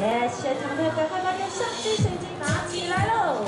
耶，学他们，赶快把你的相机水晶拿起来喽。